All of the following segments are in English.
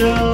Myself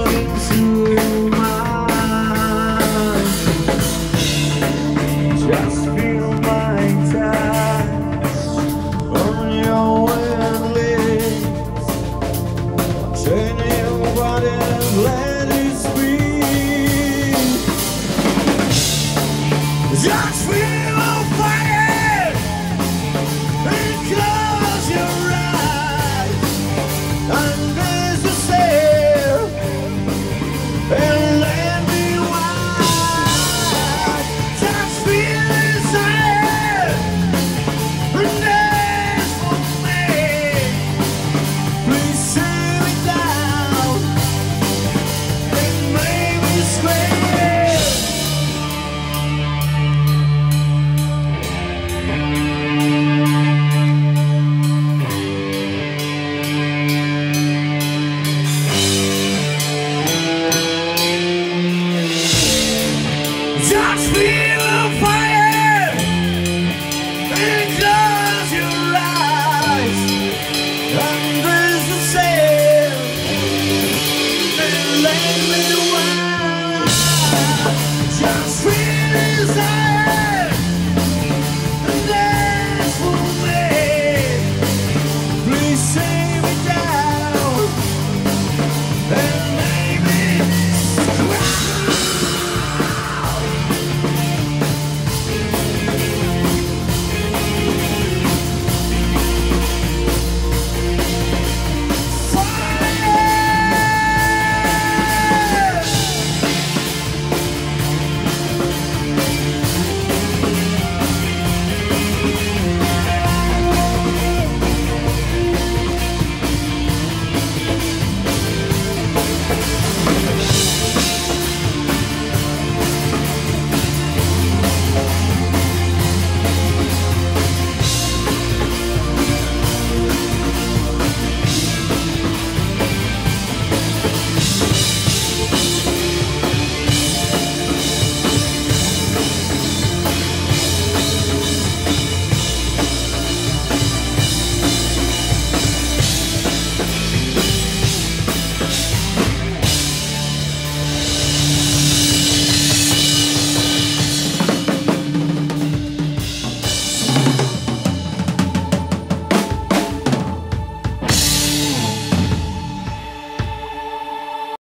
Sweet.